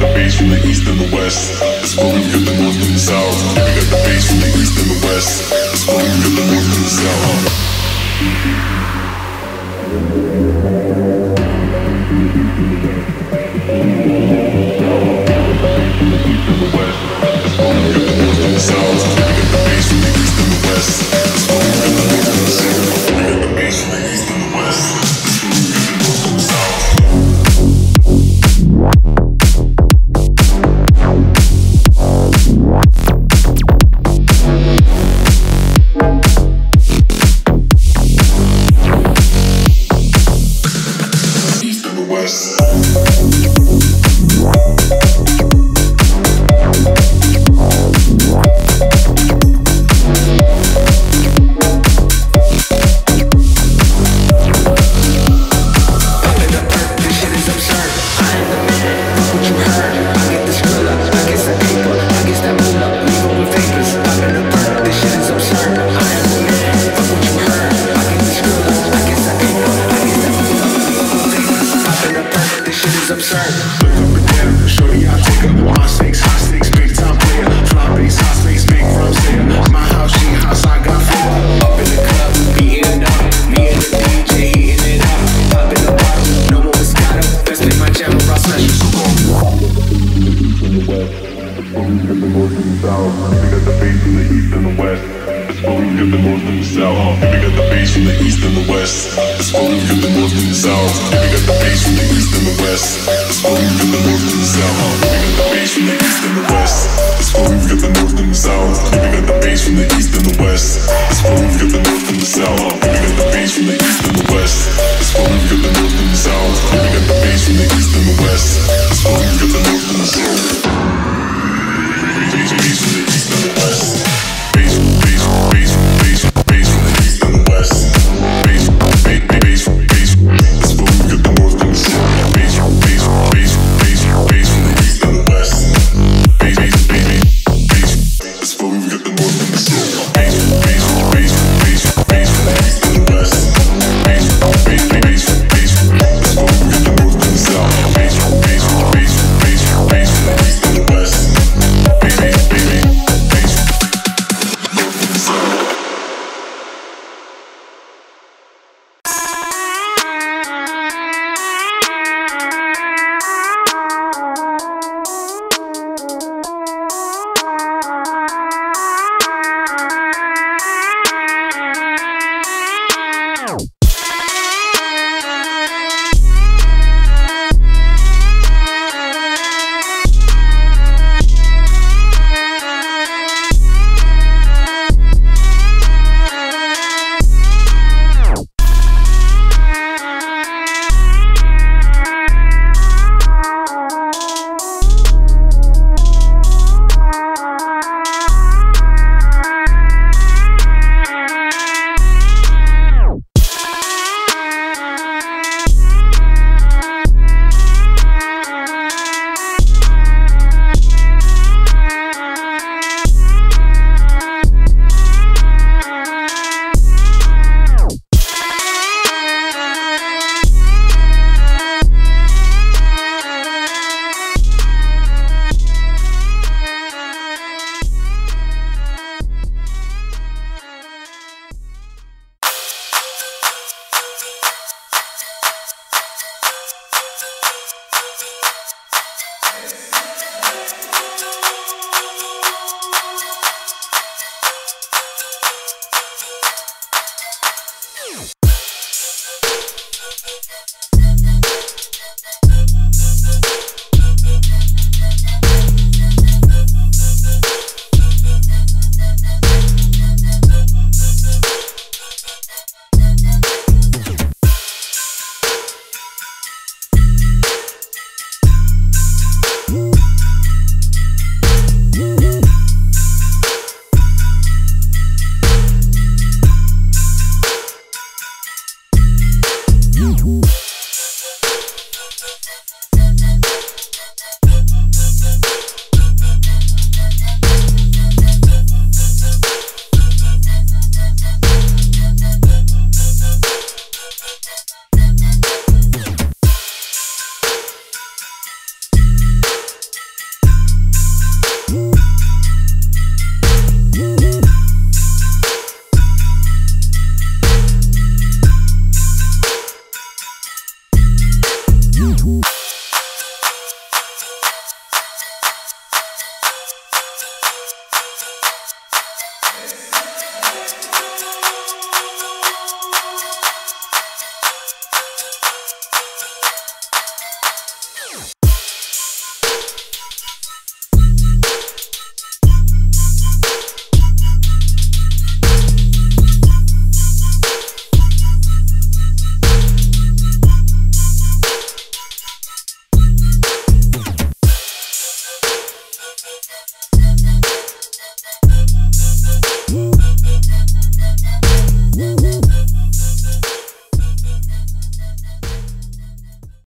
got the bass from the east and the west. It's blowing from the north and the south. We got the bass from the east and the west. It's blowing from the north and the south. south. We got the bass from the east and the west. That's where we get the north and the south. We got the bass from the east and the west. That's where we get the north and the south. We got the bass from the east and the west. That's where we get the north and the south. We got the bass from the east and the west. That's where we get the north and the south. We got the bass from the east and the west. That's where we get the north and the south. We got the bass from the east and the west. That's where we get the north and the south. We got the bass from the east and the west. That's where we get the north and the south everything's pieces.